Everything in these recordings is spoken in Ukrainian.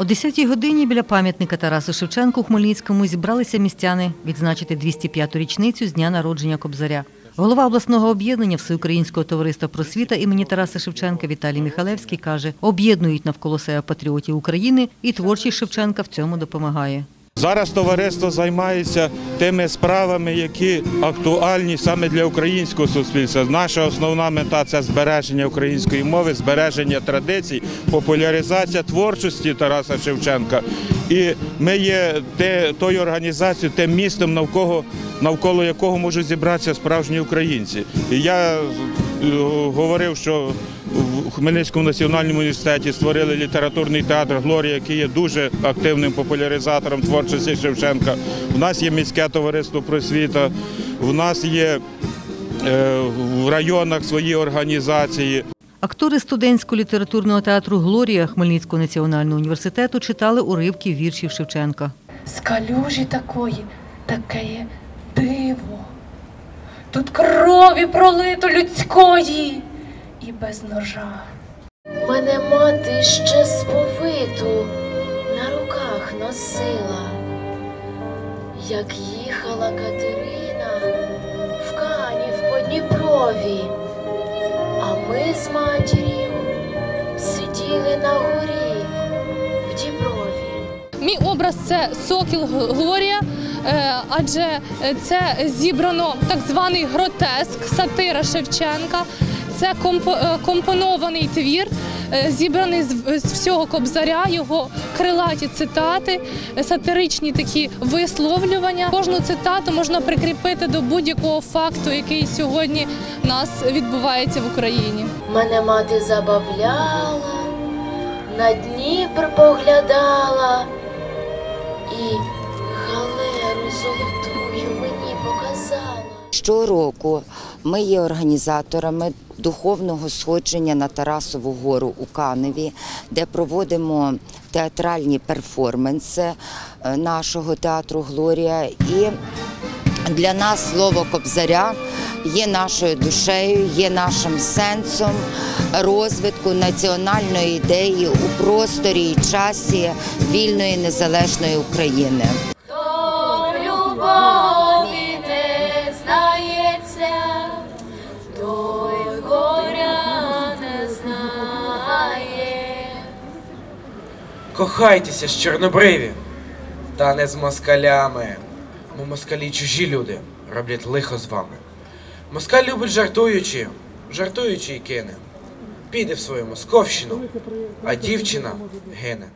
О 10-й годині біля пам'ятника Тарасу Шевченку у Хмельницькому зібралися містяни відзначити 205-ту річницю з дня народження Кобзаря. Голова обласного об'єднання Всеукраїнського товариства просвіта імені Тараса Шевченка Віталій Михалевський каже, об'єднують навколо себе патріотів України і творчість Шевченка в цьому допомагає. Зараз товариство займається тими справами, які актуальні саме для українського суспільства. Наша основна мета це збереження української мови, збереження традицій, популяризація творчості Тараса Шевченка. І ми є те, тою організацією, тим містом, навколо, навколо якого можуть зібратися справжні українці. І я е, говорив, що в Хмельницькому національному університеті створили літературний театр Глорія, який є дуже активним популяризатором творчості Шевченка. У нас є міське товариство просвіта, в нас є е, в районах свої організації. Актори студентського літературного театру Глорія Хмельницького національного університету читали уривки віршів Шевченка. З калюжі такої, таке диво. Тут крові пролито людської і без ножа. Мене мати ще сповиту на руках носила, як їхала Катерина в Канів по Дніпрові, а ми з матір'ю сиділи на горі в Дніпрові. Мій образ це сокіл Глорія, е, адже це зібрано так званий гротеск, сатира Шевченка. Це е, компонований твір, е, зібраний з всього кобзаря, його крилаті цитати, сатиричні такі висловлювання. Кожну цитату можна прикріпити до будь-якого факту, який сьогодні у нас відбувається в Україні. Мене мати забавляла, на Дніпр поглядала і галеру золотую мені показала. Щороку ми є організаторами духовного сходження на Тарасову гору у Каневі, де проводимо театральні перформанси е, нашого театру Глорія. І для нас слово Кобзаря є нашою душею, є нашим сенсом розвитку національної ідеї у просторі і часі вільної незалежної України. Кохайтеся з чорнобриві, та не з москалями. Ми москалі чужі люди роблять лихо з вами. Москаль любить жартуючи, жартуючи і кине. Піде в свою московщину, а дівчина гине.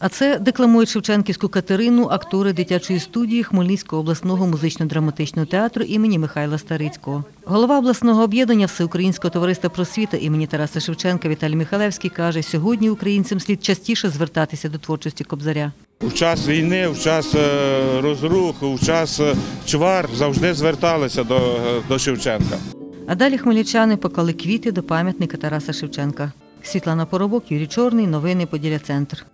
А це декламують Шевченківську Катерину актори дитячої студії Хмельницького обласного музично-драматичного театру імені Михайла Старицького. Голова обласного об'єднання Всеукраїнського товариства просвіта імені Тараса Шевченка Віталій Михалевський каже, сьогодні українцям слід частіше звертатися до творчості Кобзаря. У час війни, в час е, розруху, в час е, чвар завжди зверталися до, е, до Шевченка. А далі хмельничани поклали квіти до пам'ятника Тараса Шевченка. Світлана Поробок, Юрій Чорний. Новини Поділля Центр.